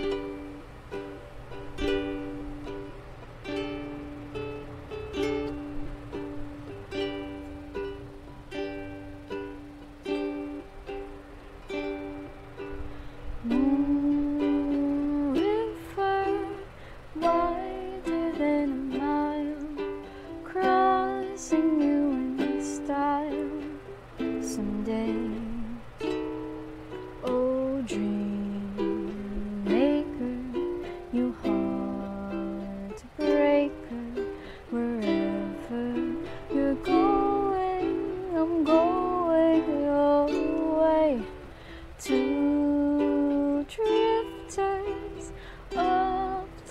Peace.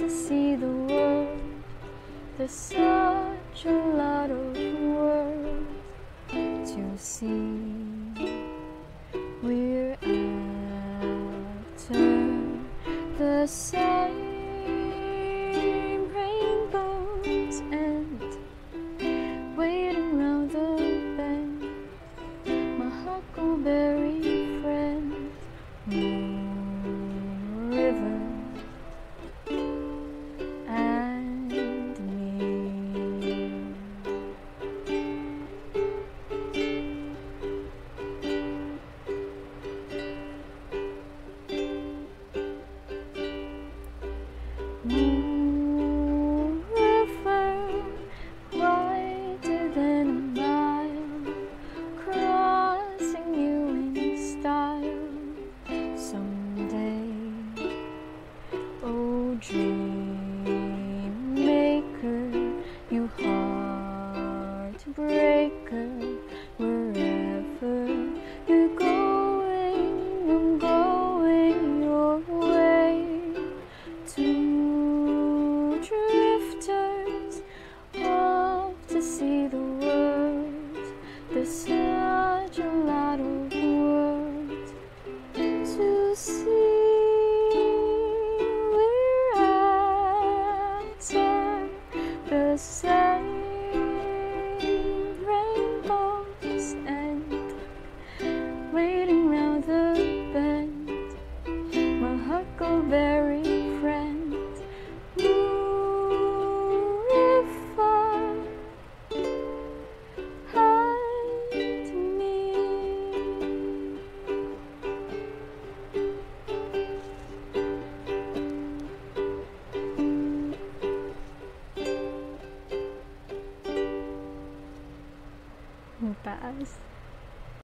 see the world. There's such a lot of world to see. We're after the same. dream. say best.